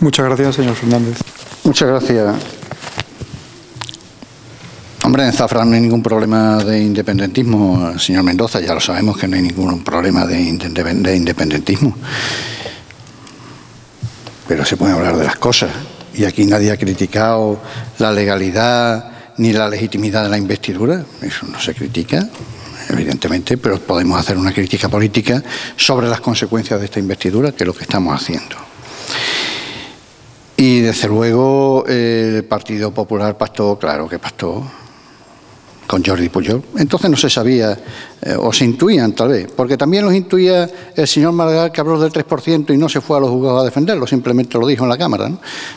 Muchas gracias, señor Fernández. Muchas gracias. Hombre, en Zafra no hay ningún problema de independentismo, señor Mendoza, ya lo sabemos que no hay ningún problema de independentismo. Pero se puede hablar de las cosas. Y aquí nadie ha criticado la legalidad ni la legitimidad de la investidura. Eso no se critica, evidentemente, pero podemos hacer una crítica política sobre las consecuencias de esta investidura, que es lo que estamos haciendo. Y desde luego el Partido Popular pactó, claro que pactó, con Jordi Pujol. Entonces no se sabía, eh, o se intuían tal vez, porque también los intuía el señor Margal que habló del 3% y no se fue a los juzgados a defenderlo, simplemente lo dijo en la Cámara.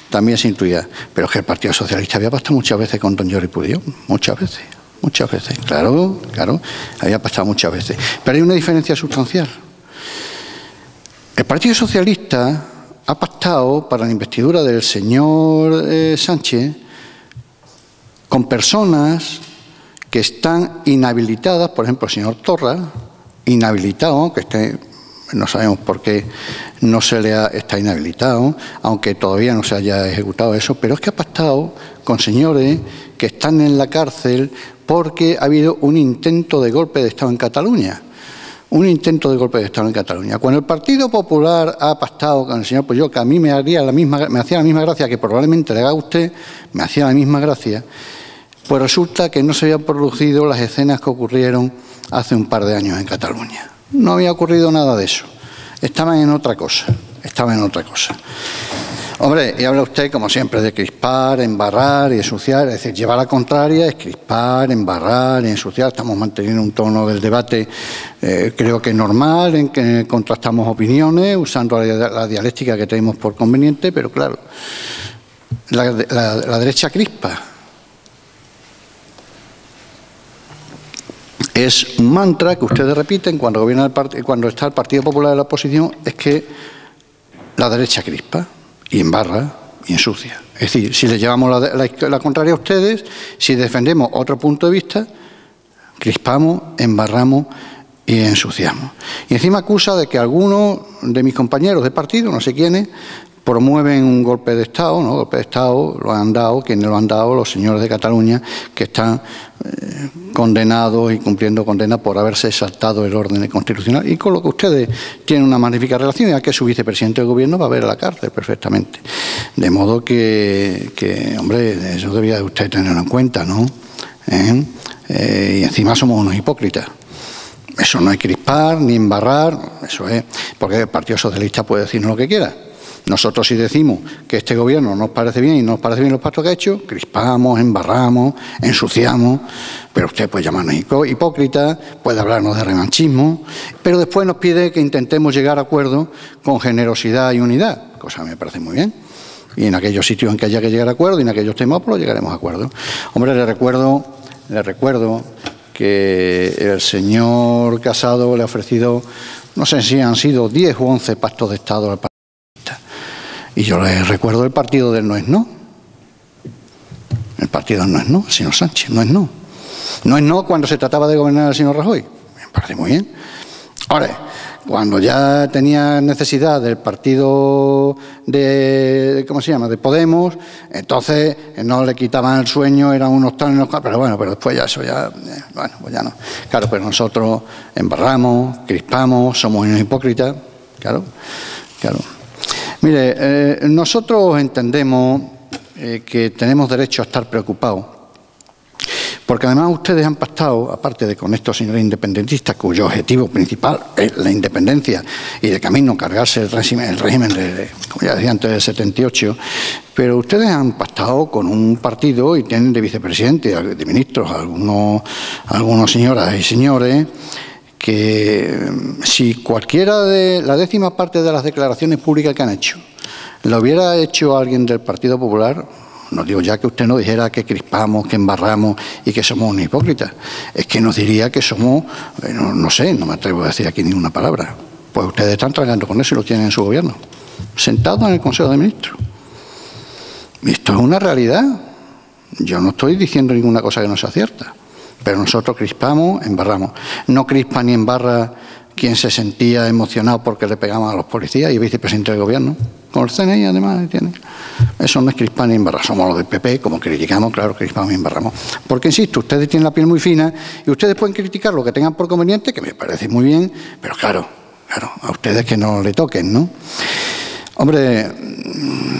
También se intuía. Pero es que el Partido Socialista había pactado muchas veces con don Jordi Pujol, muchas veces, muchas veces. Claro, claro, había pactado muchas veces. Pero hay una diferencia sustancial. El Partido Socialista ha pactado para la investidura del señor eh, Sánchez con personas que están inhabilitadas, por ejemplo, el señor Torra, inhabilitado, que esté, no sabemos por qué no se le ha, está inhabilitado, aunque todavía no se haya ejecutado eso, pero es que ha pactado con señores que están en la cárcel porque ha habido un intento de golpe de Estado en Cataluña. Un intento de golpe de Estado en Cataluña. Cuando el Partido Popular ha pactado con el señor Puyol, a mí me, haría la misma, me hacía la misma gracia que probablemente le haga a usted, me hacía la misma gracia, pues resulta que no se habían producido las escenas que ocurrieron hace un par de años en Cataluña. No había ocurrido nada de eso. Estaban en otra cosa. Estaban en otra cosa. Hombre, y habla usted, como siempre, de crispar, embarrar y ensuciar. Es decir, llevar la contraria es crispar, embarrar y ensuciar. Estamos manteniendo un tono del debate, eh, creo que normal, en que contrastamos opiniones, usando la, dialéctica que tenemos por conveniente, pero claro, la derecha crispa es un mantra que ustedes repiten cuando, gobierna el cuando está el Partido Popular de la oposición, es que la derecha crispa y embarra y ensucia. Es decir, si le llevamos la, contraria a ustedes, si defendemos otro punto de vista, crispamos, embarramos y ensuciamos. Y encima acusa de que algunos de mis compañeros de partido, no sé quiénes, promueven un golpe de Estado, ¿no? Golpe de Estado lo han dado, quienes lo han dado, los señores de Cataluña, que están eh, condenados y cumpliendo condena por haberse saltado el orden constitucional. Y con lo que ustedes tienen una magnífica relación, ya que su vicepresidente del gobierno va a ver a la cárcel perfectamente. De modo que, hombre, eso debía usted tenerlo en cuenta, ¿no? ¿Eh? Eh, y encima somos unos hipócritas. Eso no hay crispar ni embarrar, eso es, porque el Partido Socialista puede decirnos lo que quiera nosotros si decimos que este gobierno nos parece bien y no nos parece bien los pactos que ha hecho, crispamos, embarramos, ensuciamos, pero usted puede llamarnos hipócritas, puede hablarnos de revanchismo, pero después nos pide que intentemos llegar a acuerdos con generosidad y unidad, cosa que me parece muy bien. Y en aquellos sitios en que haya que llegar a acuerdo y en aquellos temas, pues llegaremos a acuerdo. Hombre, le recuerdo, le recuerdo que el señor Casado le ha ofrecido, no sé si han sido 10 o 11 pactos de Estado al y yo les recuerdo el partido del no es no. El partido del no es no, señor Sánchez, no es no. No es no cuando se trataba de gobernar al señor Rajoy. Me parece muy bien. Ahora, cuando ya tenía necesidad del partido de, ¿cómo se llama?, de Podemos, entonces no le quitaban el sueño, eran unos tal, pero bueno, pero después ya eso ya, eh, bueno, pues ya no. Claro, pues nosotros embarramos, crispamos, somos unos hipócritas, claro, claro. Mire, eh, nosotros entendemos eh, que tenemos derecho a estar preocupados, porque además ustedes han pactado, aparte de con estos señores independentistas, cuyo objetivo principal es la independencia y de camino cargarse el régimen, el régimen de, como ya decía antes, del 78, pero ustedes han pactado con un partido y tienen de vicepresidente, de ministros, algunos, algunos señoras y señores, que si cualquiera de la décima parte de las declaraciones públicas que han hecho lo hubiera hecho alguien del Partido Popular, no digo ya que usted no dijera que crispamos, que embarramos y que somos un hipócrita, es que nos diría que somos, no, sé, no me atrevo a decir aquí ninguna palabra. Pues ustedes están trabajando con eso y lo tienen en su gobierno, sentados en el Consejo de Ministros. Esto es una realidad. Yo no estoy diciendo ninguna cosa que no sea cierta. Pero nosotros crispamos, embarramos. No crispa ni embarra quien se sentía emocionado porque le pegaban a los policías y vicepresidente del gobierno. con el CNI además tiene. Eso no es crispar ni embarrar, somos los del PP, como criticamos, claro, crispamos y embarramos. Porque, insisto, ustedes tienen la piel muy fina y ustedes pueden criticar lo que tengan por conveniente, que me parece muy bien, pero claro, claro, a ustedes que no le toquen, ¿no? Hombre,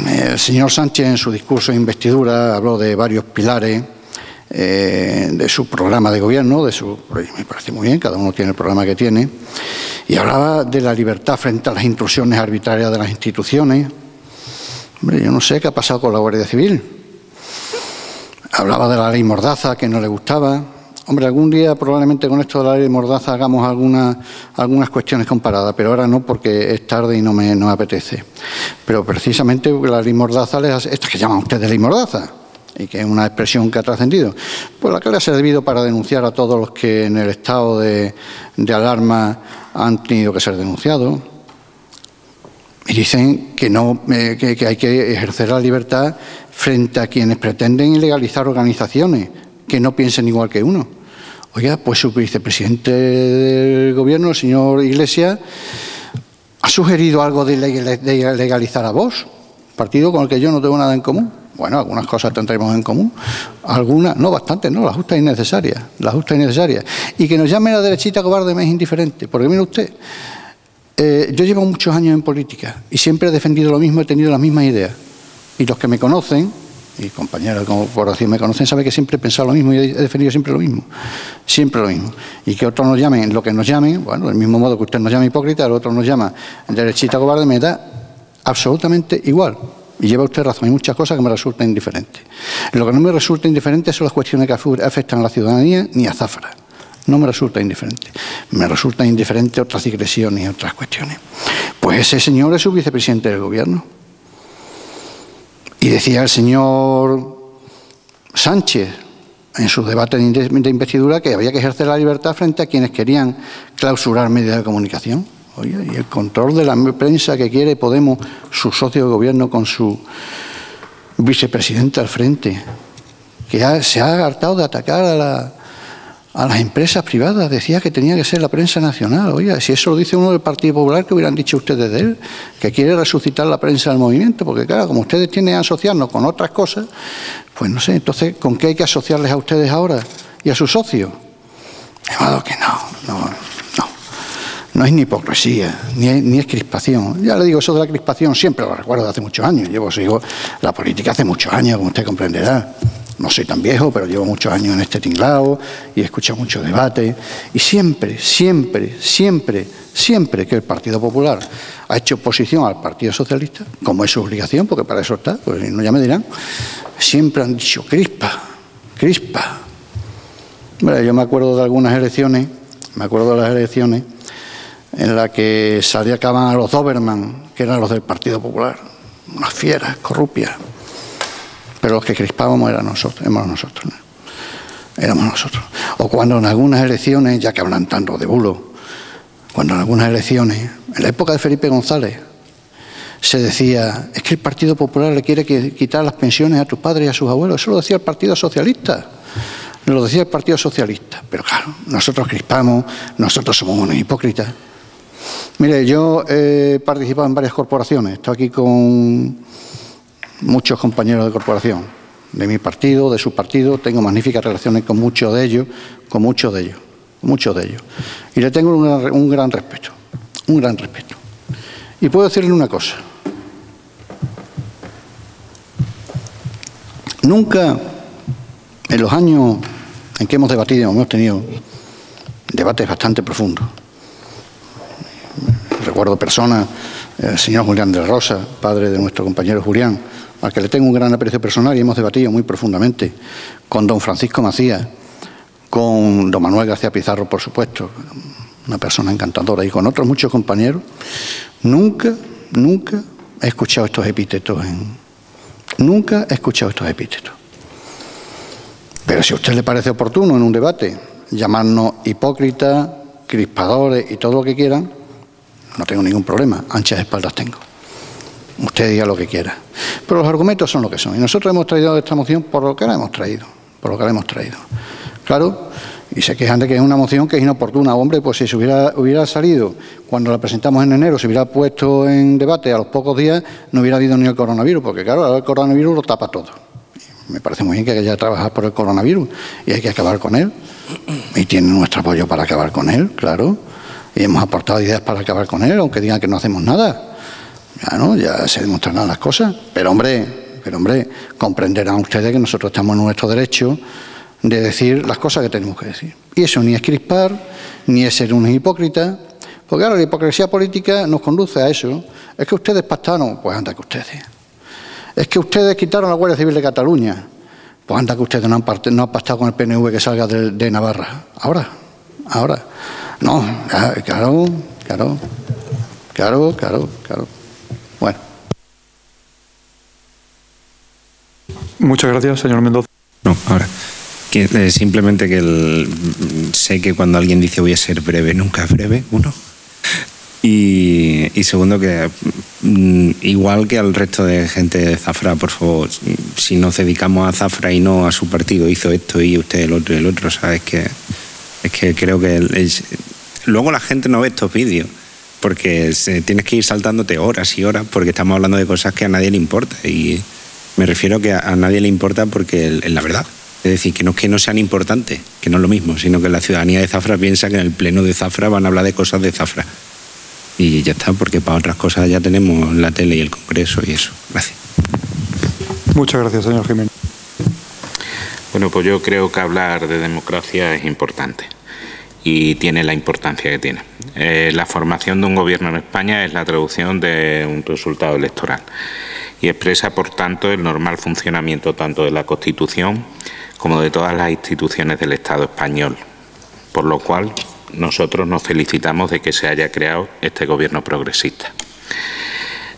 el señor Sánchez en su discurso de investidura habló de varios pilares eh, de su programa de gobierno, de su, me parece muy bien, cada uno tiene el programa que tiene, y hablaba de la libertad frente a las intrusiones arbitrarias de las instituciones. Hombre, yo no sé qué ha pasado con la Guardia Civil. Hablaba de la ley Mordaza, que no le gustaba. Hombre, algún día probablemente con esto de la ley Mordaza hagamos algunas, algunas cuestiones comparadas, pero ahora no porque es tarde y no me, no apetece. Pero precisamente la ley Mordaza, les hace, esta que llaman ustedes ley Mordaza, y que es una expresión que ha trascendido, pues la que le ha servido para denunciar a todos los que en el estado de, alarma han tenido que ser denunciados. Y dicen que, no, eh, que hay que ejercer la libertad frente a quienes pretenden ilegalizar organizaciones que no piensen igual que uno. Oiga, pues su vicepresidente del gobierno, el señor Iglesias, ha sugerido algo de legalizar a vos, partido con el que yo no tengo nada en común. Bueno, algunas cosas tendremos en común, algunas, no bastante, no, las justas innecesarias, las justas innecesarias. Y que nos llamen a derechita cobarde me es indiferente, porque mire usted, eh, yo llevo muchos años en política y siempre he defendido lo mismo, he tenido las mismas ideas. Y los que me conocen, y compañeros como por me conocen, saben que siempre he pensado lo mismo y he defendido siempre lo mismo. Siempre lo mismo. Y que otros nos llamen lo que nos llamen, bueno, del mismo modo que usted nos llama hipócrita, el otro nos llama derechita cobarde, me da absolutamente igual. Y lleva usted razón, hay muchas cosas que me resultan indiferentes. Lo que no me resulta indiferente son las cuestiones que afectan a la ciudadanía ni a Zafra. No me resulta indiferente. Me resulta indiferente otras digresiones y otras cuestiones. Pues ese señor es su vicepresidente del gobierno. Y decía el señor Sánchez en su debate de investidura que había que ejercer la libertad frente a quienes querían clausurar medios de comunicación. Oye, y el control de la prensa que quiere Podemos, su socio de gobierno, con su vicepresidente al frente, que se ha hartado de atacar a la, a las empresas privadas, decía que tenía que ser la prensa nacional. Oiga, si eso lo dice uno del Partido Popular, que hubieran dicho ustedes de él, que quiere resucitar la prensa del movimiento, porque claro, como ustedes tienen que asociarnos con otras cosas, pues no sé, entonces, ¿con qué hay que asociarles a ustedes ahora y a sus socios? De modo que no, no, no. Es ni hipocresía, ni, ni es crispación. Ya le digo, eso de la crispación siempre lo recuerdo de hace muchos años. Llevo, sigo la política hace muchos años, como usted comprenderá no soy tan viejo, pero llevo muchos años en este tinglado y he escuchado muchos debates. Y siempre, siempre, siempre, siempre que el Partido Popular ha hecho oposición al Partido Socialista, como es su obligación, porque para eso está, pues no ya me dirán, siempre han dicho crispa, crispa. yo me acuerdo de algunas elecciones, me acuerdo de las elecciones en las que salía a los Doberman, que eran los del Partido Popular, unas fieras, corrupias pero los que crispábamos eran nosotros, éramos nosotros. Éramos nosotros. O cuando en algunas elecciones, ya que hablan tanto de bulo, cuando en algunas elecciones, en la época de Felipe González, se decía, es que el Partido Popular le quiere quitar las pensiones a tus padres y a sus abuelos. Eso lo decía el Partido Socialista. Lo decía el Partido Socialista. Pero claro, nosotros crispamos, nosotros somos unos hipócritas. Mire, yo he participado en varias corporaciones. Estoy aquí con muchos compañeros de corporación, de mi partido, de su partido, tengo magníficas relaciones con muchos de ellos, con muchos de ellos, muchos de ellos. Y le tengo un gran respeto, un gran respeto. Y puedo decirle una cosa. Nunca en los años en que hemos debatido, hemos tenido debates bastante profundos. Recuerdo personas, el señor Julián de Rosa, padre de nuestro compañero Julián, al que le tengo un gran aprecio personal y hemos debatido muy profundamente, con don Francisco Macías, con don Manuel García Pizarro, por supuesto, una persona encantadora, y con otros muchos compañeros, nunca, nunca he escuchado estos epítetos. Nunca he escuchado estos epítetos. Pero si a usted le parece oportuno en un debate llamarnos hipócritas, crispadores y todo lo que quieran, no tengo ningún problema, anchas espaldas tengo. Usted diga lo que quiera. Pero los argumentos son lo que son. Y nosotros hemos traído esta moción por lo que la hemos traído. Por lo que la hemos traído. Claro Y se quejan de que es una moción que es inoportuna. Hombre, pues si se hubiera, salido cuando la presentamos en enero, se hubiera puesto en debate a los pocos días, no hubiera habido ni el coronavirus, porque claro, el coronavirus lo tapa todo. Me parece muy bien que haya trabajar por el coronavirus y hay que acabar con él. Y tiene nuestro apoyo para acabar con él, claro. Y hemos aportado ideas para acabar con él, aunque digan que no hacemos nada. Ya, ¿no? ya se demostrarán las cosas. Pero hombre, pero hombre, comprenderán ustedes que nosotros estamos en nuestro derecho de decir las cosas que tenemos que decir. Y eso ni es crispar, ni es ser un hipócrita, porque claro, la hipocresía política nos conduce a eso. Es que ustedes pactaron, pues anda que ustedes. Es que ustedes quitaron la Guardia Civil de Cataluña, pues anda que ustedes no han, no pactado con el PNV que salga de Navarra. Ahora, ahora. No, claro, claro, claro, claro, claro. Bueno. Muchas gracias, señor Mendoza. No, ahora. Que, eh, simplemente que el, sé que cuando alguien dice voy a ser breve, nunca es breve, uno. Y, y segundo, que mm, igual que al resto de gente de Zafra, por favor, si nos dedicamos a Zafra y no a su partido, hizo esto y usted el otro y el otro, ¿sabes? Que, es que creo que es, luego la gente no ve estos vídeos porque se, tienes que ir saltándote horas y horas porque estamos hablando de cosas que a nadie le importa y me refiero que a, a nadie le importa porque es la verdad. Es decir, que no es que no sean importantes, que no es lo mismo, sino que la ciudadanía de Zafra piensa que en el pleno de Zafra van a hablar de cosas de Zafra. Y ya está, porque para otras cosas ya tenemos la tele y el Congreso y eso. Gracias. Muchas gracias, señor Jiménez. Bueno, pues yo creo que hablar de democracia es importante y tiene la importancia que tiene. Eh, la formación de un gobierno en España es la traducción de un resultado electoral y expresa, por tanto, el normal funcionamiento tanto de la Constitución como de todas las instituciones del Estado español, por lo cual nosotros nos felicitamos de que se haya creado este gobierno progresista.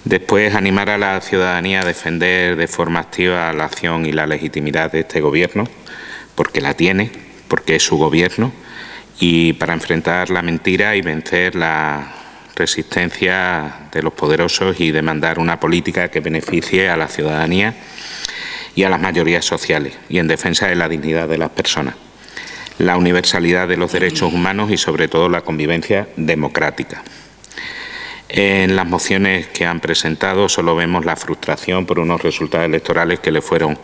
Después, animar a la ciudadanía a defender de forma activa la acción y la legitimidad de este gobierno, porque la tiene, porque es su gobierno, y para enfrentar la mentira y vencer la resistencia de los poderosos y demandar una política que beneficie a la ciudadanía y a las mayorías sociales y en defensa de la dignidad de las personas, la universalidad de los derechos humanos y sobre todo la convivencia democrática. En las mociones que han presentado solo vemos la frustración por unos resultados electorales que le fueron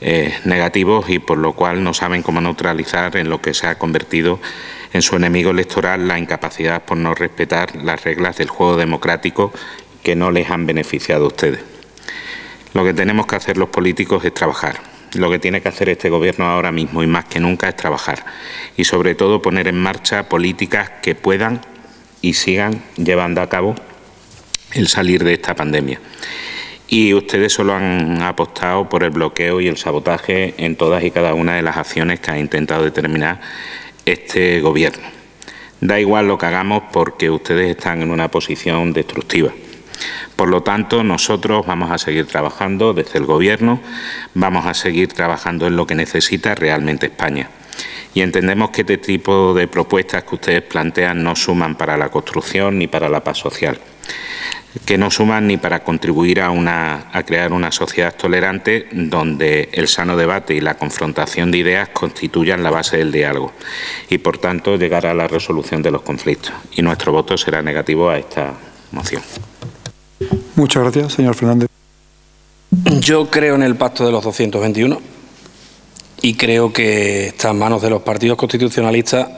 eh, negativos y por lo cual no saben cómo neutralizar en lo que se ha convertido en su enemigo electoral la incapacidad por no respetar las reglas del juego democrático que no les han beneficiado a ustedes. Lo que tenemos que hacer los políticos es trabajar. Lo que tiene que hacer este Gobierno ahora mismo y más que nunca es trabajar y sobre todo poner en marcha políticas que puedan y sigan llevando a cabo el salir de esta pandemia. Y ustedes solo han apostado por el bloqueo y el sabotaje en todas y cada una de las acciones que ha intentado determinar este Gobierno. Da igual lo que hagamos porque ustedes están en una posición destructiva. Por lo tanto, nosotros vamos a seguir trabajando desde el Gobierno, vamos a seguir trabajando en lo que necesita realmente España. Y entendemos que este tipo de propuestas que ustedes plantean no suman para la construcción ni para la paz social que no suman ni para contribuir a, una, a crear una sociedad tolerante donde el sano debate y la confrontación de ideas constituyan la base del diálogo y, por tanto, llegar a la resolución de los conflictos. Y nuestro voto será negativo a esta moción. Muchas gracias, señor Fernández. Yo creo en el pacto de los 221 y creo que está en manos de los partidos constitucionalistas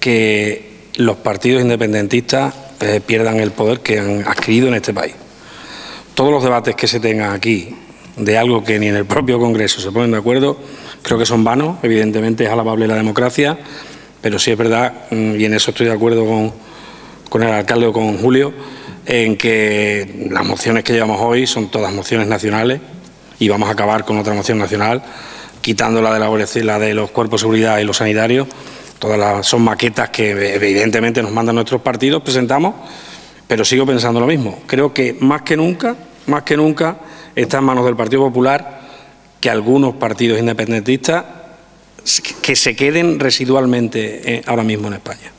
que los partidos independentistas eh, pierdan el poder que han adquirido en este país. Todos los debates que se tengan aquí de algo que ni en el propio Congreso se ponen de acuerdo, creo que son vanos. Evidentemente es alabable la democracia, pero sí es verdad, mm, y en eso estoy de acuerdo con, con el alcalde o con Julio, en que las mociones que llevamos hoy son todas mociones nacionales y vamos a acabar con otra moción nacional, quitando la de la, de los cuerpos de seguridad y los sanitarios Todas las, son maquetas que evidentemente nos mandan nuestros partidos, presentamos, pero sigo pensando lo mismo. Creo que más que nunca, más que nunca, está en manos del Partido Popular que algunos partidos independentistas que se queden residualmente eh, ahora mismo en España.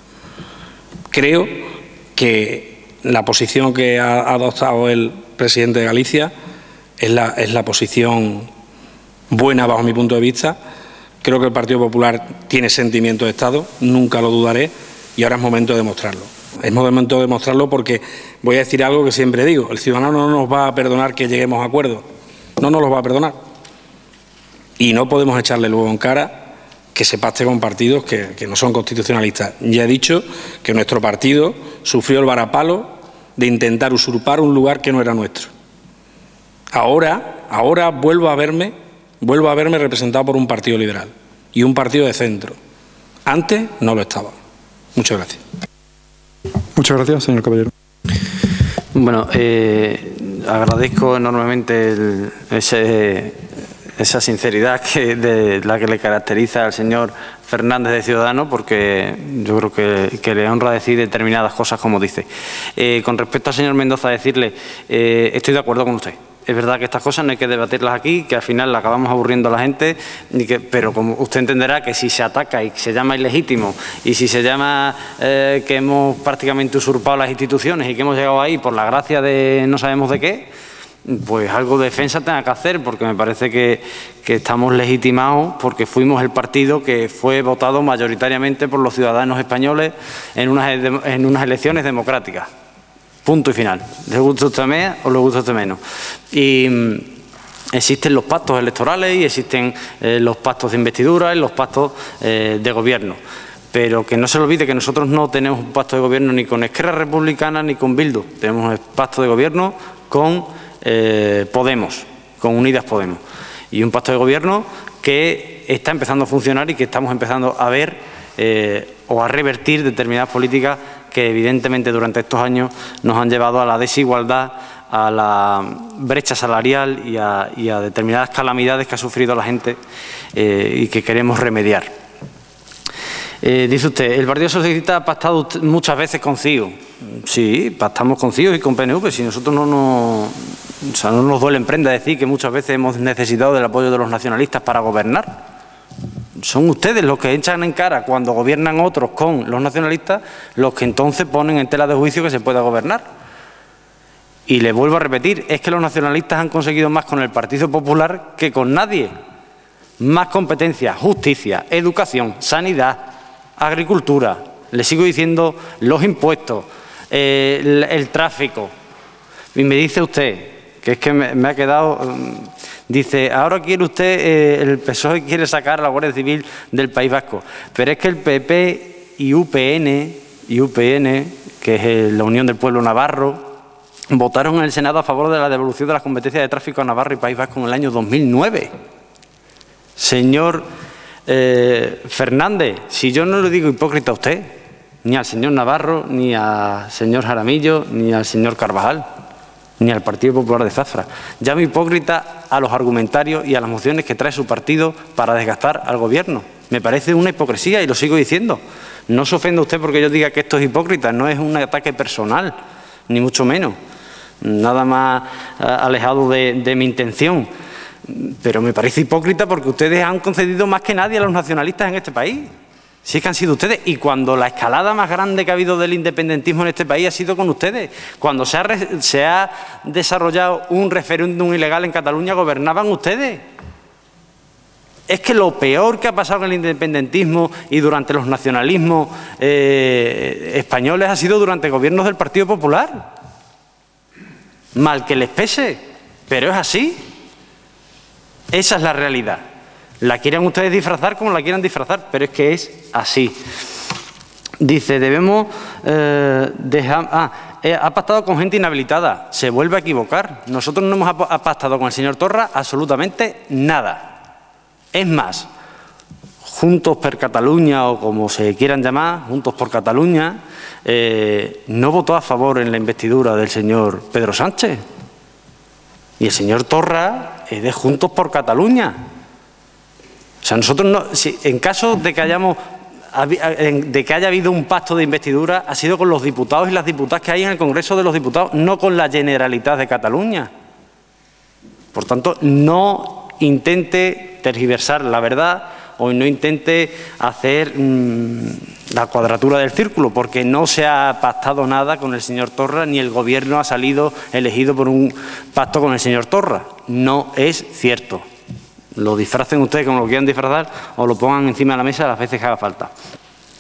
Creo que la posición que ha adoptado el presidente de Galicia es la, es la posición buena bajo mi punto de vista Creo que el Partido Popular tiene sentimiento de Estado, nunca lo dudaré, y ahora es momento de demostrarlo. Es momento de demostrarlo porque voy a decir algo que siempre digo, el ciudadano no nos va a perdonar que lleguemos a acuerdos, no nos lo va a perdonar. Y no podemos echarle luego en cara que se pacte con partidos que, que no son constitucionalistas. Ya he dicho que nuestro partido sufrió el varapalo de intentar usurpar un lugar que no era nuestro. Ahora, ahora vuelvo a verme, vuelvo a verme representado por un partido liberal y un partido de centro. Antes no lo estaba. Muchas gracias. Muchas gracias, señor Caballero. Bueno, eh, agradezco enormemente el, ese, esa sinceridad que, de la que le caracteriza al señor Fernández de Ciudadano, porque yo creo que, que le honra decir determinadas cosas como dice. Eh, con respecto al señor Mendoza, decirle, eh, estoy de acuerdo con usted. Es verdad que estas cosas no hay que debatirlas aquí, que al final la acabamos aburriendo a la gente, pero como usted entenderá que si se ataca y se llama ilegítimo y si se llama eh, que hemos prácticamente usurpado las instituciones y que hemos llegado ahí por la gracia de no sabemos de qué, pues algo de defensa tenga que hacer, porque me parece que, que, estamos legitimados porque fuimos el partido que fue votado mayoritariamente por los ciudadanos españoles en unas, en unas elecciones democráticas. Punto y final. ¿Les gusta usted más o les gusta usted menos? Y mm, existen los pactos electorales y existen eh, los pactos de investidura y los pactos eh, de gobierno. Pero que no se olvide que nosotros no tenemos un pacto de gobierno ni con Esquerra Republicana ni con Bildu. Tenemos un pacto de gobierno con eh, Podemos, con Unidas Podemos. Y un pacto de gobierno que está empezando a funcionar y que estamos empezando a ver o a revertir determinadas políticas que evidentemente durante estos años nos han llevado a la desigualdad, a la brecha salarial y a, determinadas calamidades que ha sufrido la gente eh, y que queremos remediar. Eh, dice usted, el Partido Socialista ha pactado muchas veces con CIO. Sí, pactamos con CIO y con PNV, si nosotros no nos, o sea, no nos duele en prenda decir que muchas veces hemos necesitado del apoyo de los nacionalistas para gobernar son ustedes los que echan en cara cuando gobiernan otros con los nacionalistas, los que entonces ponen en tela de juicio que se pueda gobernar. Y le vuelvo a repetir, es que los nacionalistas han conseguido más con el Partido Popular que con nadie. Más competencia, justicia, educación, sanidad, agricultura, le sigo diciendo los impuestos, eh, el, tráfico. Y me dice usted, que es que me, ha quedado... Um, Dice, ahora quiere usted, eh, el PSOE quiere sacar a la Guardia Civil del País Vasco. Pero es que el PP y UPN, y UPN que es la Unión del Pueblo Navarro, votaron en el Senado a favor de la devolución de las competencias de tráfico a Navarro y País Vasco en el año 2009. Señor eh, Fernández, si yo no le digo hipócrita a usted, ni al señor Navarro, ni al señor Jaramillo, ni al señor Carvajal, ni al Partido Popular de Zafra. Llamo hipócrita a los argumentarios y a las mociones que trae su partido para desgastar al Gobierno. Me parece una hipocresía y lo sigo diciendo. No se ofenda usted porque yo diga que esto es hipócrita, no es un ataque personal, ni mucho menos. Nada más uh, alejado de mi intención. Pero me parece hipócrita porque ustedes han concedido más que nadie a los nacionalistas en este país. Sí que han sido ustedes. Y cuando la escalada más grande que ha habido del independentismo en este país ha sido con ustedes. Cuando se ha, desarrollado un referéndum ilegal en Cataluña, gobernaban ustedes. Es que lo peor que ha pasado en el independentismo y durante los nacionalismos eh, españoles ha sido durante gobiernos del Partido Popular. Mal que les pese, pero es así. Esa es la realidad. La quieran ustedes disfrazar como la quieran disfrazar, pero es que es así. Dice, debemos eh, dejar... Ah, ha pactado con gente inhabilitada. Se vuelve a equivocar. Nosotros no hemos pactado con el señor Torra absolutamente nada. Es más, Juntos per Cataluña o como se quieran llamar, Juntos por Cataluña, eh, no votó a favor en la investidura del señor Pedro Sánchez. Y el señor Torra es de Juntos por Cataluña. O sea, nosotros no, en caso de que hayamos de que haya habido un pacto de investidura ha sido con los diputados y las diputadas que hay en el Congreso de los Diputados, no con la Generalitat de Cataluña. Por tanto, no intente tergiversar la verdad o no intente hacer mmm, la cuadratura del círculo, porque no se ha pactado nada con el señor Torra, ni el Gobierno ha salido elegido por un pacto con el señor Torra. No es cierto. Lo disfracen ustedes como lo quieran disfrazar o lo pongan encima de la mesa las veces que haga falta.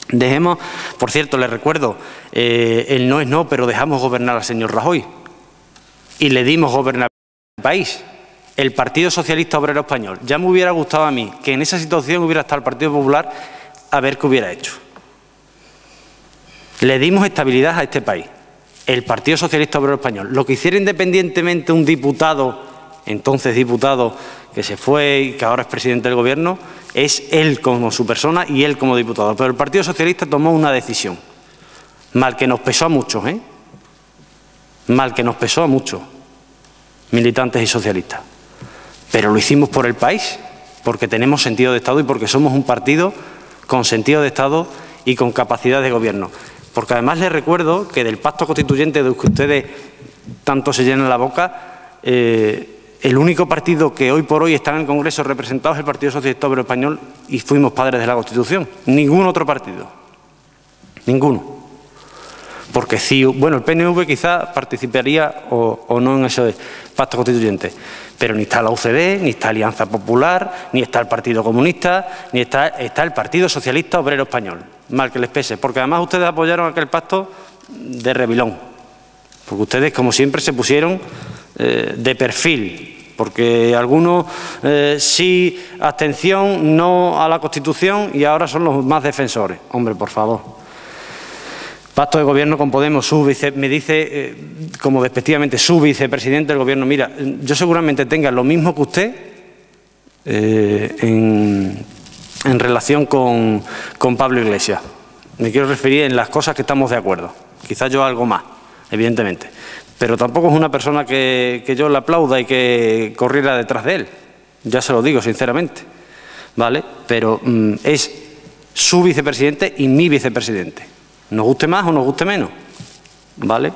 Dejemos, por cierto, les recuerdo, eh, el no es no, pero dejamos gobernar al señor Rajoy y le dimos gobernar el país. El Partido Socialista Obrero Español. Ya me hubiera gustado a mí que en esa situación hubiera estado el Partido Popular a ver qué hubiera hecho. Le dimos estabilidad a este país. El Partido Socialista Obrero Español. Lo que hiciera independientemente un diputado, entonces diputado, que se fue y que ahora es presidente del Gobierno, es él como su persona y él como diputado. Pero el Partido Socialista tomó una decisión. Mal que nos pesó a muchos, ¿eh? Mal que nos pesó a muchos, militantes y socialistas. Pero lo hicimos por el país, porque tenemos sentido de Estado y porque somos un partido con sentido de Estado y con capacidad de gobierno. Porque además les recuerdo que del pacto constituyente de que ustedes tanto se llenan la boca, eh, el único partido que hoy por hoy está en el Congreso representado es el Partido Socialista Obrero Español y fuimos padres de la Constitución. Ningún otro partido. Ninguno. Porque si, bueno, el PNV quizá participaría o, no en ese pacto constituyente, pero ni está la UCD, ni está Alianza Popular, ni está el Partido Comunista, ni está, el Partido Socialista Obrero Español mal que les pese, porque además ustedes apoyaron aquel pacto de revilón, porque ustedes, como siempre, se pusieron eh, de perfil, porque algunos eh, sí abstención, no a la Constitución y ahora son los más defensores. Hombre, por favor. Pacto de gobierno con Podemos, su vice, me dice, eh, como despectivamente, su vicepresidente del gobierno, mira, yo seguramente tenga lo mismo que usted en en relación con, Pablo Iglesias. Me quiero referir en las cosas que estamos de acuerdo. Quizás yo algo más, evidentemente. Pero tampoco es una persona que, yo le aplauda y que corriera detrás de él. Ya se lo digo sinceramente. ¿Vale? Pero mm, es su vicepresidente y mi vicepresidente. Nos guste más o nos guste menos. ¿Vale?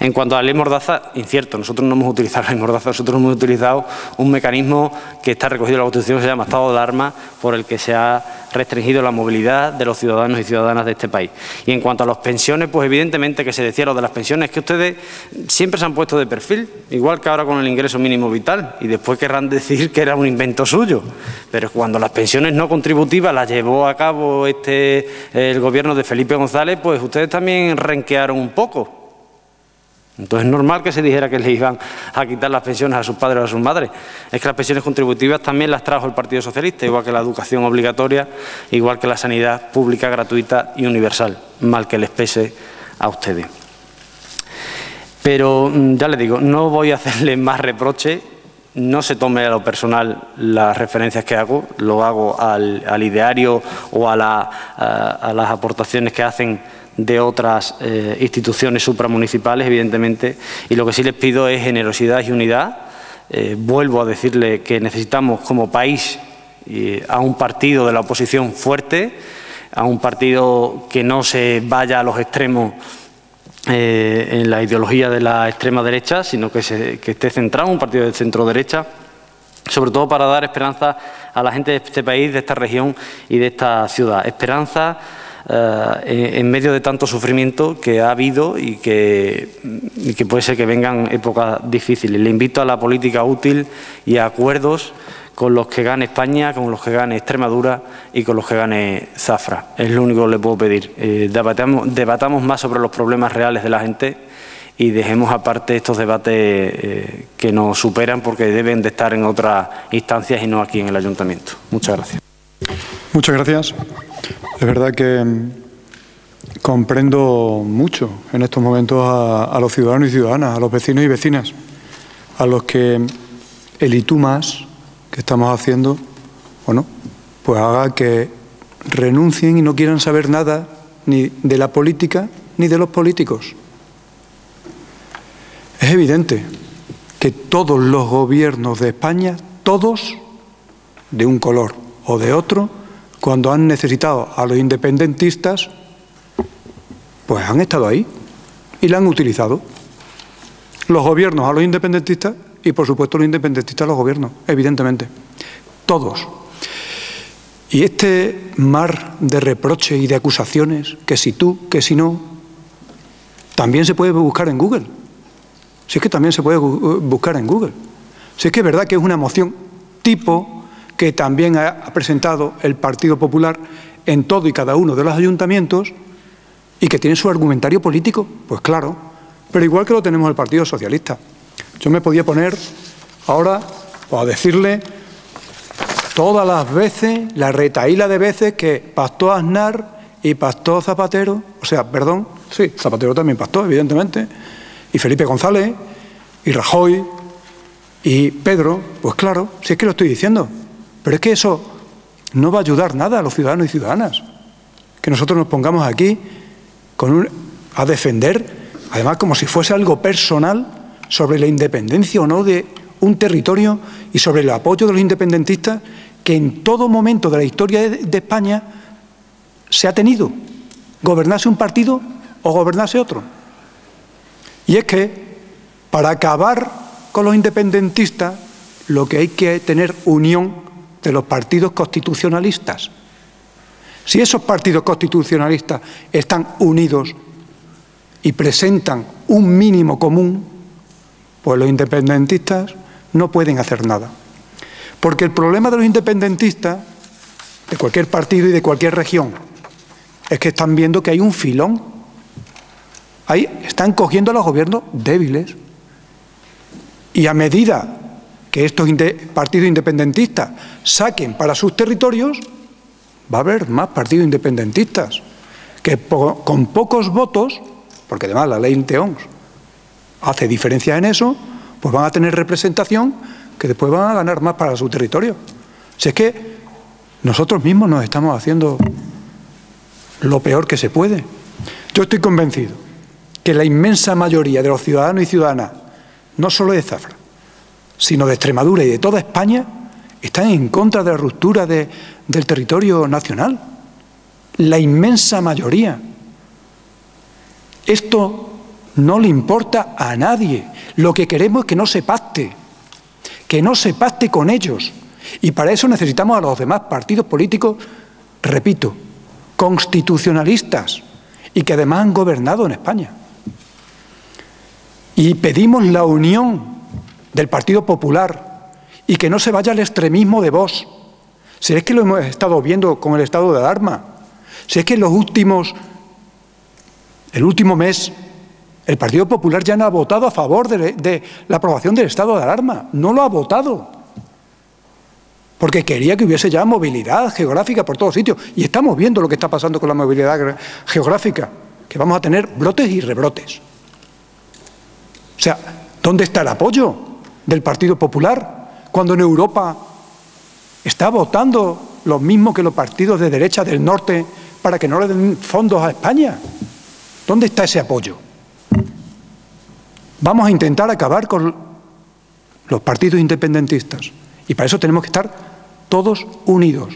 En cuanto a la ley Mordaza, incierto, nosotros no hemos utilizado la ley Mordaza, nosotros hemos utilizado un mecanismo que está recogido en la Constitución, se llama estado de alarma, por el que se ha restringido la movilidad de los ciudadanos y ciudadanas de este país. Y en cuanto a las pensiones, pues evidentemente que se decía lo de las pensiones, que ustedes siempre se han puesto de perfil, igual que ahora con el ingreso mínimo vital, y después querrán decir que era un invento suyo. Pero cuando las pensiones no contributivas las llevó a cabo este, el gobierno de Felipe González, pues ustedes también renquearon un poco. Entonces es normal que se dijera que le iban a quitar las pensiones a sus padres o a sus madres. Es que las pensiones contributivas también las trajo el Partido Socialista, igual que la educación obligatoria, igual que la sanidad pública, gratuita y universal. Mal que les pese a ustedes. Pero mm, ya les digo, no voy a hacerle más reproche, no se tome a lo personal las referencias que hago, lo hago al, ideario o a las aportaciones que hacen de otras eh, instituciones supramunicipales, evidentemente, y lo que sí les pido es generosidad y unidad. Eh, vuelvo a decirle que necesitamos como país a un partido de la oposición fuerte, a un partido que no se vaya a los extremos eh, en la ideología de la extrema derecha, sino que, se, que esté centrado, un partido de centro derecha, sobre todo para dar esperanza a la gente de este país, de esta región y de esta ciudad. Esperanza en medio de tanto sufrimiento que ha habido y que, que puede ser que vengan épocas difíciles. Le invito a la política útil y a acuerdos con los que gane España, con los que gane Extremadura y con los que gane Zafra. Es lo único que le puedo pedir. Eh, debatamos, más sobre los problemas reales de la gente y dejemos aparte estos debates eh, que nos superan porque deben de estar en otras instancias y no aquí en el Ayuntamiento. Muchas gracias. Muchas gracias. Es verdad que mm, comprendo mucho en estos momentos a, los ciudadanos y ciudadanas, a los vecinos y vecinas, a los que el y tú más que estamos haciendo, bueno, pues haga que renuncien y no quieran saber nada ni de la política ni de los políticos. Es evidente que todos los gobiernos de España, todos, de un color o de otro, cuando han necesitado a los independentistas, pues han estado ahí y la han utilizado. Los gobiernos a los independentistas y, por supuesto, los independentistas a los gobiernos, evidentemente. Todos. Y este mar de reproches y de acusaciones, que si tú, que si no, también se puede buscar en Google. Si es que también se puede buscar en Google. Si es que es verdad que es una moción tipo que también ha presentado el Partido Popular en todo y cada uno de los ayuntamientos y que tiene su argumentario político, pues claro, pero igual que lo tenemos el Partido Socialista. Yo me podía poner ahora a decirle todas las veces, la retaíla de veces que pastó Aznar y pastó Zapatero, o sea, perdón, sí, Zapatero también pastó, evidentemente, y Felipe González, y Rajoy, y Pedro, pues claro, si es que lo estoy diciendo, pero es que eso no va a ayudar nada a los ciudadanos y ciudadanas. Que nosotros nos pongamos aquí a defender, además como si fuese algo personal, sobre la independencia o no de un territorio y sobre el apoyo de los independentistas que en todo momento de la historia de, España se ha tenido, gobernase un partido o gobernase otro. Y es que para acabar con los independentistas lo que hay que tener unión de los partidos constitucionalistas. Si esos partidos constitucionalistas están unidos y presentan un mínimo común, pues los independentistas no pueden hacer nada. Porque el problema de los independentistas, de cualquier partido y de cualquier región, es que están viendo que hay un filón. Ahí están cogiendo a los gobiernos débiles. Y a medida que estos partidos independentistas saquen para sus territorios, va a haber más partidos independentistas que con pocos votos, porque además la ley Teons hace diferencia en eso, pues van a tener representación que después van a ganar más para su territorio. Si es que nosotros mismos nos estamos haciendo lo peor que se puede. Yo estoy convencido que la inmensa mayoría de los ciudadanos y ciudadanas, no solo de Zafra, sino de Extremadura y de toda España, están en contra de la ruptura del territorio nacional. La inmensa mayoría. Esto no le importa a nadie. Lo que queremos es que no se pacte, que no se pacte con ellos. Y para eso necesitamos a los demás partidos políticos, repito, constitucionalistas y que además han gobernado en España. Y pedimos la unión del Partido Popular y que no se vaya al extremismo de vos. Si es que lo hemos estado viendo con el estado de alarma, si es que en los últimos, el último mes el Partido Popular ya no ha votado a favor de, la aprobación del estado de alarma. No lo ha votado. Porque quería que hubiese ya movilidad geográfica por todos sitios. Y estamos viendo lo que está pasando con la movilidad geográfica, que vamos a tener brotes y rebrotes. O sea, ¿dónde está el apoyo del Partido Popular cuando en Europa está votando lo mismo que los partidos de derecha del norte para que no le den fondos a España? ¿Dónde está ese apoyo? Vamos a intentar acabar con los partidos independentistas. Y para eso tenemos que estar todos unidos,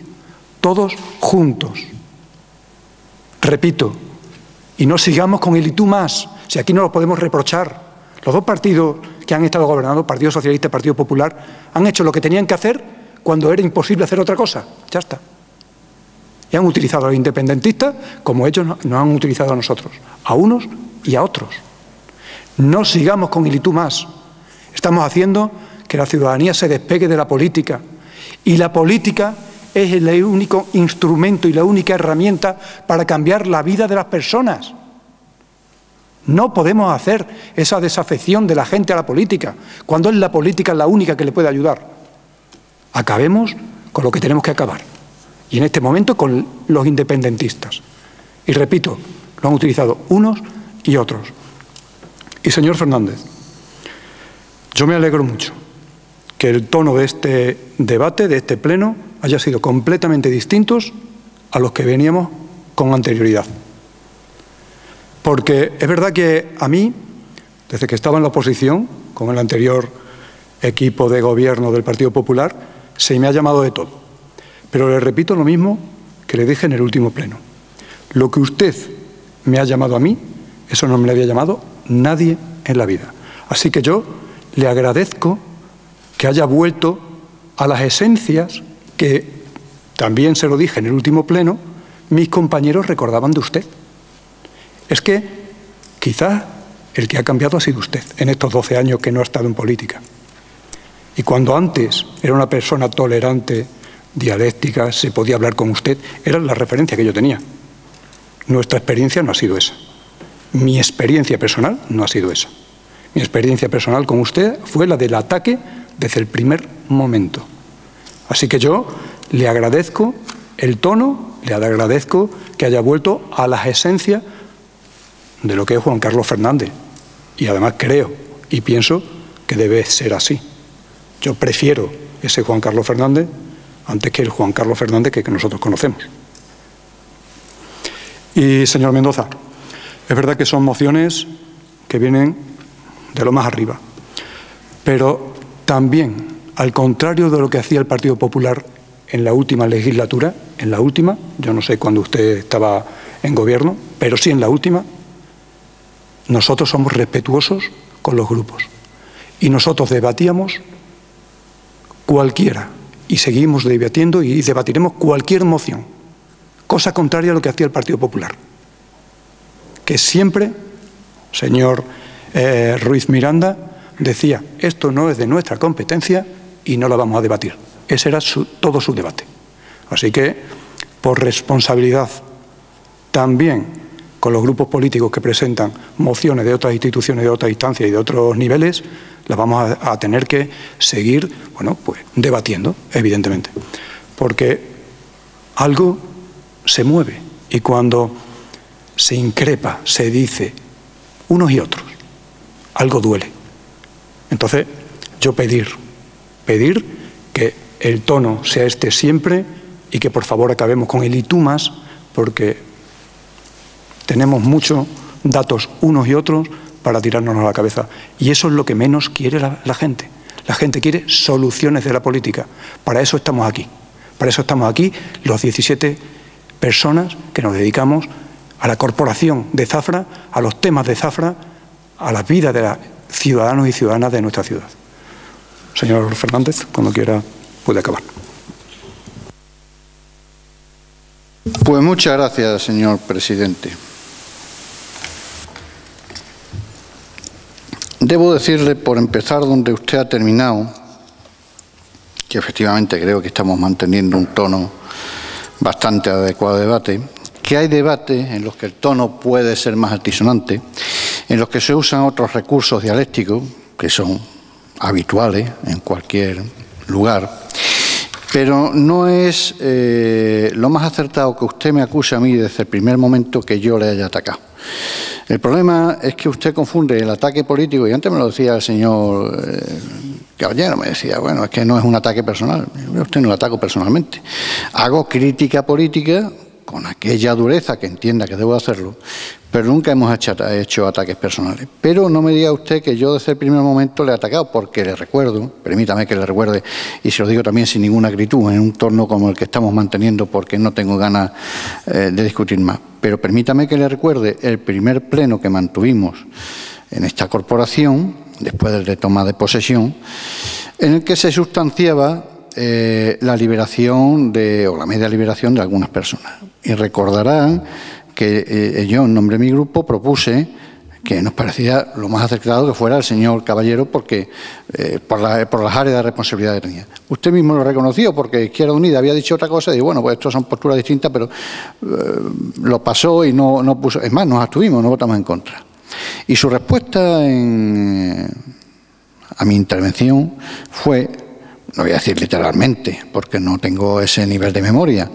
todos juntos. Repito, y no sigamos con el y tú más, si aquí no lo podemos reprochar. Los dos partidos que han estado gobernando, Partido Socialista y Partido Popular, han hecho lo que tenían que hacer cuando era imposible hacer otra cosa. Ya está. Y han utilizado a los independentistas como ellos nos han utilizado a nosotros, a unos y a otros. No sigamos con el y tú más. Estamos haciendo que la ciudadanía se despegue de la política. Y la política es el único instrumento y la única herramienta para cambiar la vida de las personas. No podemos hacer esa desafección de la gente a la política, cuando es la política la única que le puede ayudar. Acabemos con lo que tenemos que acabar. Y en este momento con los independentistas. Y repito, lo han utilizado unos y otros. Y señor Fernández, yo me alegro mucho que el tono de este debate, de este pleno, haya sido completamente distintos a los que veníamos con anterioridad. Porque es verdad que a mí, desde que estaba en la oposición, con el anterior equipo de gobierno del Partido Popular, se me ha llamado de todo. Pero le repito lo mismo que le dije en el último pleno. Lo que usted me ha llamado a mí, eso no me lo había llamado nadie en la vida. Así que yo le agradezco que haya vuelto a las esencias que, también se lo dije en el último pleno, mis compañeros recordaban de usted. Es que quizás el que ha cambiado ha sido usted en estos 12 años que no ha estado en política. Y cuando antes era una persona tolerante, dialéctica, se podía hablar con usted, era la referencia que yo tenía. Nuestra experiencia no ha sido esa. Mi experiencia personal no ha sido esa. Mi experiencia personal con usted fue la del ataque desde el primer momento. Así que yo le agradezco el tono, le agradezco que haya vuelto a las esencias de lo que es Juan Carlos Fernández. Y además creo y pienso que debe ser así. Yo prefiero ese Juan Carlos Fernández antes que el Juan Carlos Fernández que, nosotros conocemos. Y, señor Mendoza, es verdad que son mociones que vienen de lo más arriba, pero también, al contrario de lo que hacía el Partido Popular en la última legislatura, en la última, yo no sé cuándo usted estaba en gobierno, pero sí en la última, nosotros somos respetuosos con los grupos y nosotros debatíamos cualquiera y seguimos debatiendo y debatiremos cualquier moción, cosa contraria a lo que hacía el Partido Popular, que siempre, señor eh, Ruiz Miranda, decía, esto no es de nuestra competencia y no la vamos a debatir. Ese era todo su debate. Así que, por responsabilidad, también con los grupos políticos que presentan mociones de otras instituciones, de otras instancias y de otros niveles, las vamos a, tener que seguir, bueno, pues debatiendo, evidentemente. Porque algo se mueve y cuando se increpa, se dice unos y otros, algo duele. Entonces, yo pedir, pedir que el tono sea este siempre y que por favor acabemos con el y tú más, porque tenemos muchos datos unos y otros para tirarnos a la cabeza. Y eso es lo que menos quiere la, gente. La gente quiere soluciones de la política. Para eso estamos aquí. Para eso estamos aquí los 17 personas que nos dedicamos a la corporación de Zafra, a los temas de Zafra, a la vida de los ciudadanos y ciudadanas de nuestra ciudad. Señor Fernández, cuando quiera puede acabar. Pues muchas gracias, señor presidente. Debo decirle, por empezar donde usted ha terminado, que efectivamente creo que estamos manteniendo un tono bastante adecuado de debate, que hay debates en los que el tono puede ser más altisonante, en los que se usan otros recursos dialécticos, que son habituales en cualquier lugar, pero no es eh, lo más acertado que usted me acuse a mí desde el primer momento que yo le haya atacado. El problema es que usted confunde el ataque político, y antes me lo decía el señor eh, Caballero, me decía, bueno, es que no es un ataque personal, yo usted no lo ataco personalmente. Hago crítica política con aquella dureza que entienda que debo hacerlo, pero nunca hemos hecho, ataques personales. Pero no me diga usted que yo desde el primer momento le he atacado, porque le recuerdo, permítame que le recuerde, y se lo digo también sin ninguna acritud, en un torno como el que estamos manteniendo, porque no tengo ganas eh, de discutir más. Pero permítame que le recuerde el primer pleno que mantuvimos en esta corporación, después del de toma de posesión, en el que se sustanciaba eh, la liberación de, o la media liberación de algunas personas. Y recordarán que eh, yo, en nombre de mi grupo, propuse que nos parecía lo más acercado que fuera el señor Caballero porque eh, por, las áreas de responsabilidad que tenía. Usted mismo lo reconoció porque Izquierda Unida había dicho otra cosa y bueno, pues esto son posturas distintas, pero eh, lo pasó y no, no puso... Es más, nos abstuvimos, no votamos en contra. Y su respuesta a mi intervención fue no voy a decir literalmente, porque no tengo ese nivel de memoria,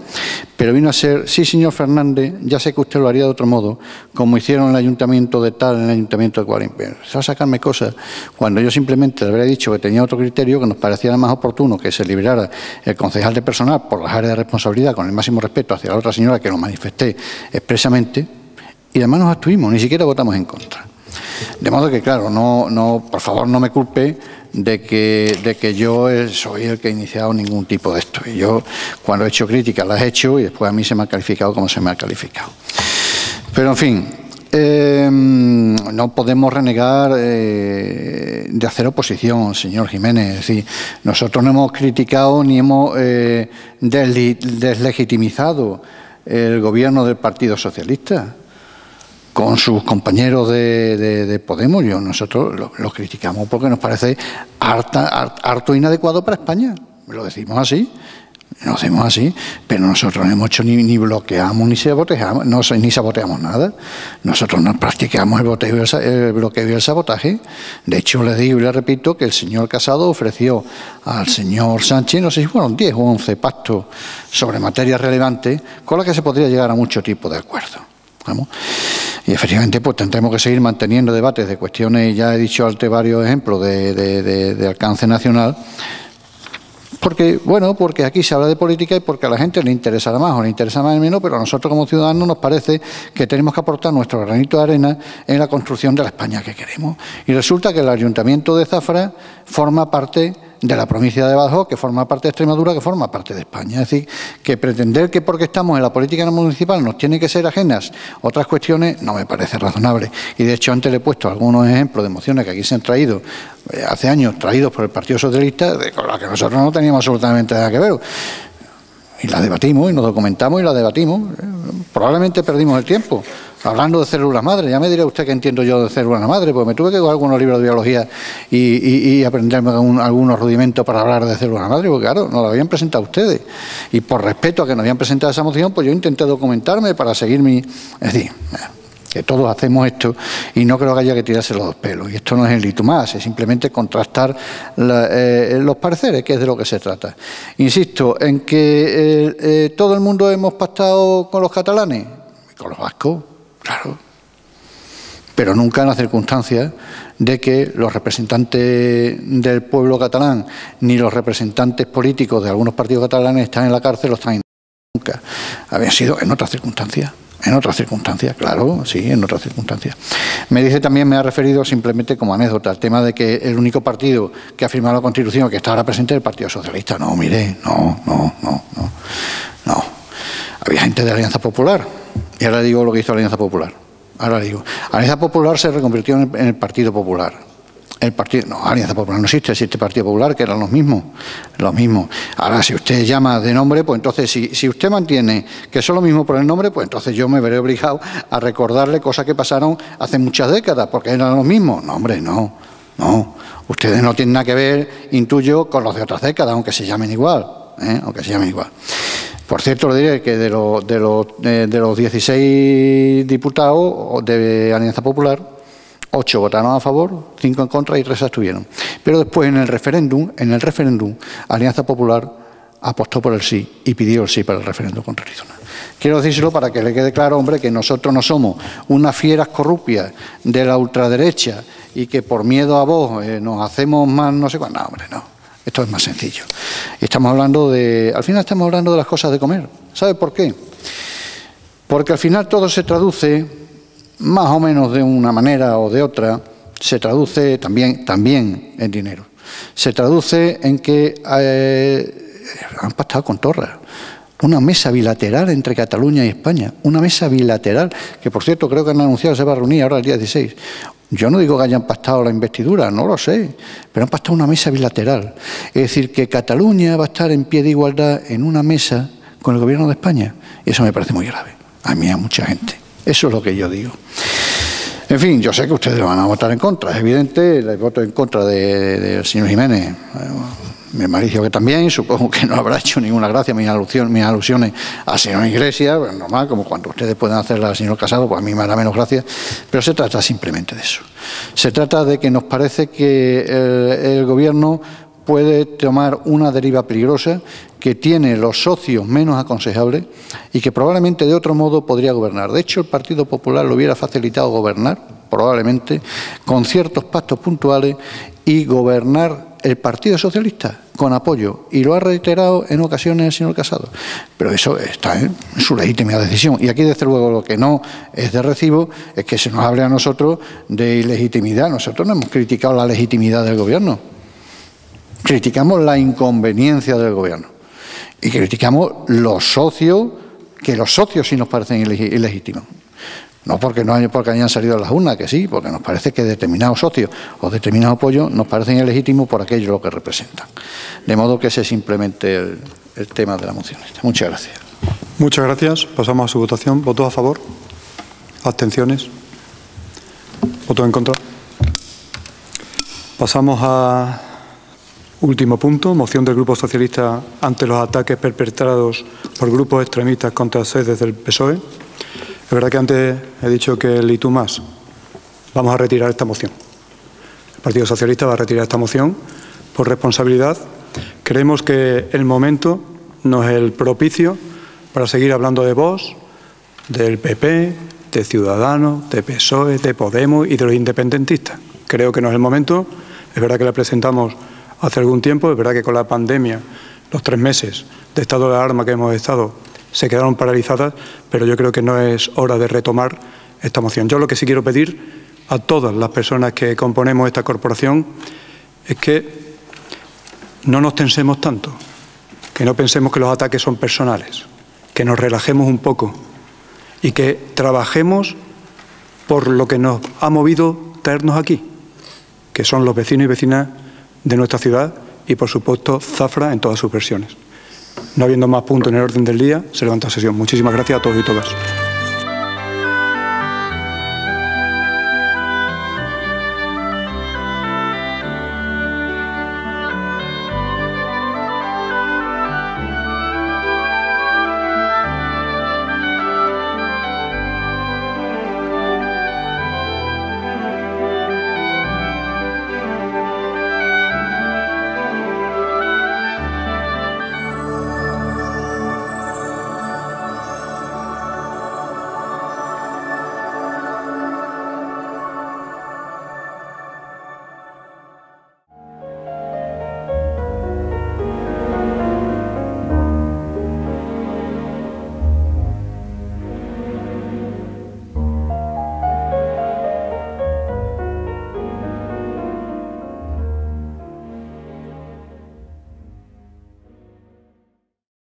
pero vino a ser, sí, señor Fernández, ya sé que usted lo haría de otro modo, como hicieron en el ayuntamiento de tal, en el ayuntamiento de Cuarín. Se a sacarme cosas cuando yo simplemente le habría dicho que tenía otro criterio que nos pareciera más oportuno que se liberara el concejal de personal por las áreas de responsabilidad con el máximo respeto hacia la otra señora que lo manifesté expresamente, y además nos abstuvimos, ni siquiera votamos en contra. De modo que, claro, no, no, por favor no me culpe de que, de que yo soy el que he iniciado ningún tipo de esto. Y yo, cuando he hecho críticas, las he hecho y después a mí se me ha calificado como se me ha calificado. Pero, en fin, em, no podemos renegar eh, de hacer oposición, señor Jiménez. Es decir, nosotros no hemos criticado ni hemos eh, deslegitimizado el gobierno del Partido Socialista con sus compañeros de, Podemos. Yo, nosotros los criticamos porque nos parece harta, harto inadecuado para España. Lo decimos así. No hacemos así, pero nosotros no hemos hecho ni, bloqueamos ni saboteamos, ni saboteamos nada. Nosotros no practicamos el, boteo, el, bloqueo y el sabotaje. De hecho, le digo y le repito que el señor Casado ofreció al señor Sánchez, no sé si fueron 10 o 11 pactos sobre materias relevantes con las que se podría llegar a mucho tipo de acuerdo. ¿Vamos? Y efectivamente, pues tendremos que seguir manteniendo debates de cuestiones, ya he dicho ante varios ejemplos de, de, de alcance nacional, porque, bueno, porque aquí se habla de política y porque a la gente le interesará más o le interesa más o menos, pero a nosotros como ciudadanos nos parece que tenemos que aportar nuestro granito de arena en la construcción de la España que queremos. Y resulta que el Ayuntamiento de Zafra forma parte de la provincia de Badajoz, que forma parte de Extremadura, que forma parte de España. Es decir, que pretender que porque estamos en la política municipal nos tiene que ser ajenas otras cuestiones no me parece razonable. Y de hecho antes le he puesto algunos ejemplos de mociones que aquí se han traído eh, hace años, traídos por el Partido Socialista, con las que nosotros no teníamos absolutamente nada que ver. Y las debatimos y nos documentamos y las debatimos. Probablemente perdimos el tiempo hablando de células madre, ya me dirá usted que entiendo yo de células madre, pues me tuve que coger algunos libros de biología y, aprenderme algunos rudimentos para hablar de células madre, porque claro, nos lo habían presentado ustedes. Y por respeto a que nos habían presentado esa moción, pues yo intenté documentarme para seguir mi... Es decir, que todos hacemos esto y no creo que haya que tirarse los dos pelos. Y esto no es el hito más, es simplemente contrastar eh, los pareceres, que es de lo que se trata. Insisto en que eh, eh, todo el mundo hemos pactado con los catalanes, con los vascos, Claro. Pero nunca en las circunstancias de que los representantes del pueblo catalán ni los representantes políticos de algunos partidos catalanes están en la cárcel o están en nunca. Había sido en otras circunstancias. En otras circunstancias, claro, sí, en otras circunstancias. Me dice también, me ha referido simplemente como anécdota al tema de que el único partido que ha firmado la Constitución que está ahora presente es el Partido Socialista. No, mire, no, no, no, no. No. Había gente de Alianza Popular, y ahora digo lo que hizo Alianza Popular. Ahora digo, Alianza Popular se reconvirtió en el, Partido Popular. El partido, no, Alianza Popular no existe, existe Partido Popular, que eran los mismos, los mismos. Ahora, si usted llama de nombre, pues entonces, si, si usted mantiene que son los mismos por el nombre, pues entonces yo me veré obligado a recordarle cosas que pasaron hace muchas décadas, porque eran los mismos. No, hombre, no, no. Ustedes no tienen nada que ver, intuyo, con los de otras décadas, aunque se llamen igual, ¿eh? aunque se llamen igual. Por cierto, le diré que de los, de los, eh, de los 16 diputados de Alianza Popular, 8 votaron a favor, 5 en contra y 3 se abstuvieron. Pero después en el referéndum, en el referéndum, Alianza Popular apostó por el sí y pidió el sí para el referéndum constitucional. Quiero decírselo para que le quede claro, hombre, que nosotros no somos unas fieras corrupias de la ultraderecha y que por miedo a vos eh, nos hacemos más no sé cuándo. No, hombre, no. Esto es más sencillo. Estamos hablando de, al final estamos hablando de las cosas de comer. ¿Sabe por qué? Porque al final todo se traduce, más o menos de una manera o de otra, se traduce también, también en dinero. Se traduce en que eh, han pactado con Torres una mesa bilateral entre Cataluña y España, una mesa bilateral, que por cierto creo que han anunciado se va a reunir ahora el día 16, yo no digo que hayan pactado la investidura, no lo sé, pero han pactado una mesa bilateral. Es decir, que Cataluña va a estar en pie de igualdad en una mesa con el gobierno de España. Y eso me parece muy grave, a mí, a mucha gente. Eso es lo que yo digo. En fin, yo sé que ustedes van a votar en contra, es evidente, el voto en contra del señor Jiménez me malicio que también, supongo que no habrá hecho ninguna gracia mis, alusiones, mis alusiones al señor Iglesias, pues, normal, como cuando ustedes pueden hacerla al señor Casado, pues a mí me hará menos gracia, pero se trata simplemente de eso. Se trata de que nos parece que el, el gobierno puede tomar una deriva peligrosa que tiene los socios menos aconsejables y que probablemente de otro modo podría gobernar. De hecho, el Partido Popular lo hubiera facilitado gobernar, probablemente, con ciertos pactos puntuales y gobernar el Partido Socialista con apoyo y lo ha reiterado en ocasiones el señor Casado. Pero eso está en su legítima decisión. Y aquí, desde luego, lo que no es de recibo es que se nos hable a nosotros de ilegitimidad. Nosotros no hemos criticado la legitimidad del gobierno. Criticamos la inconveniencia del gobierno. Y criticamos los socios, que los socios sí nos parecen ilegítimos. No porque, no porque hayan salido las urnas, que sí, porque nos parece que determinados socios o determinados apoyos nos parecen ilegítimos por aquello lo que representan. De modo que ese es simplemente el, tema de la moción. Muchas gracias. Muchas gracias. Pasamos a su votación. ¿Votos a favor? ¿Abstenciones? ¿Votos en contra? Pasamos a Último punto, moción del Grupo Socialista ante los ataques perpetrados por grupos extremistas contra sedes del PSOE. Es verdad que antes he dicho que el y tú más vamos a retirar esta moción. El Partido Socialista va a retirar esta moción por responsabilidad. Creemos que el momento no es el propicio para seguir hablando de vos, del PP, de Ciudadanos, de PSOE, de Podemos y de los independentistas. Creo que no es el momento. Es verdad que la presentamos hace algún tiempo, es verdad que con la pandemia, los tres meses de estado de alarma que hemos estado se quedaron paralizadas, pero yo creo que no es hora de retomar esta moción. Yo lo que sí quiero pedir a todas las personas que componemos esta corporación es que no nos tensemos tanto, que no pensemos que los ataques son personales, que nos relajemos un poco y que trabajemos por lo que nos ha movido traernos aquí, que son los vecinos y vecinas de nuestra ciudad y, por supuesto, Zafra en todas sus versiones. No habiendo más puntos en el orden del día, se levanta sesión. Muchísimas gracias a todos y todas.